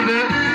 abi.